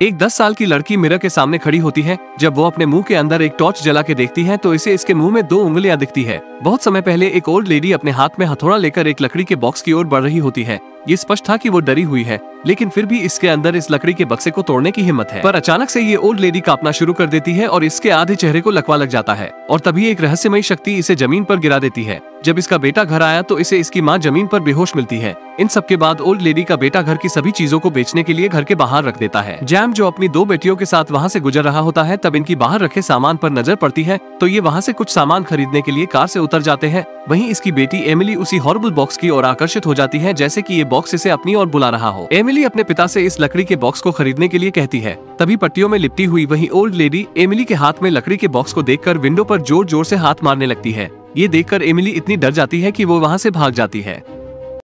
एक 10 साल की लड़की मिरर के सामने खड़ी होती है। जब वो अपने मुँह के अंदर एक टॉर्च जला के देखती है तो इसे इसके मुँह में दो उंगलियाँ दिखती है। बहुत समय पहले एक ओल्ड लेडी अपने हाथ में हथौड़ा लेकर एक लकड़ी के बॉक्स की ओर बढ़ रही होती है। ये स्पष्ट था कि वो डरी हुई है, लेकिन फिर भी इसके अंदर इस लकड़ी के बक्से को तोड़ने की हिम्मत है। पर अचानक से ये ओल्ड लेडी कांपना शुरू कर देती है और इसके आधे चेहरे को लकवा लग जाता है, और तभी एक रहस्यमयी शक्ति इसे ज़मीन पर गिरा देती है। जब इसका बेटा घर आया तो इसे इसकी माँ ज़मीन पर बेहोश मिलती है। इन सब के बाद ओल्ड लेडी का बेटा घर की सभी चीज़ों को बेचने के लिए घर के बाहर रख देता है। जैम जो अपनी दो बेटियों के साथ वहाँ से गुजर रहा होता है, तब इनकी बाहर रखे सामान पर नज़र पड़ती है तो ये वहाँ से कुछ सामान खरीदने के लिए कार से उतर जाते हैं। वहीं इसकी बेटी एमिली उसी हॉर्बल बॉक्स की ओर आकर्षित हो जाती है, जैसे कि ये बॉक्स इसे अपनी ओर बुला रहा हो। एमिली अपने पिता से इस लकड़ी के बॉक्स को खरीदने के लिए कहती है। तभी पट्टियों में लिपटी हुई वही ओल्ड लेडी एमिली के हाथ में लकड़ी के बॉक्स को देखकर विंडो पर ज़ोर ज़ोर से हाथ मारने लगती है। ये देखकर एमिली इतनी डर जाती है कि वो वहाँ से भाग जाती है।